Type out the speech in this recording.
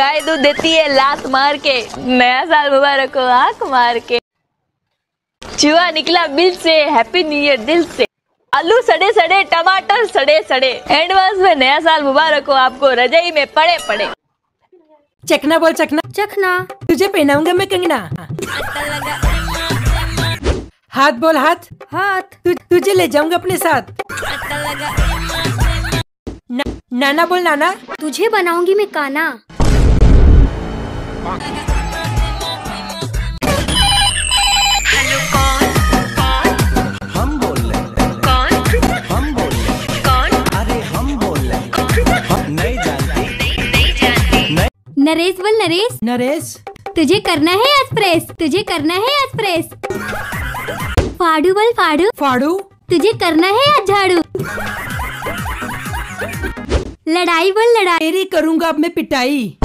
गाय दूध देती है लात मार के नया साल मुबारक हो आँख मार के। चूहा निकला बिल से हैप्पी न्यू ईयर दिल से। आलू सड़े सड़े टमाटर सड़े सड़े। एडवांस में नया साल मुबारक हो आपको रजाई में पड़े पड़े। चखना बोल चखना। चखना। तुझे पहनाऊँगा मैं कंगना। हाथ बोल हाथ। हाथ। तु, तुझे ले जाऊँगा अपने साथ। ना, नाना बोल नाना। तुझे बनाऊँगी मैं काना। नरेश बोल नरेश। नरेश। तुझे करना है आज प्रेस तुझे करना है आज प्रेस फाड़ू बोल फाड़ू। फाड़ू? तुझे करना है आज झाड़ू। लड़ाई बोल लड़ाई। करूँगा अब मैं पिटाई।